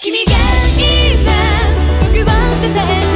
君が今僕を支え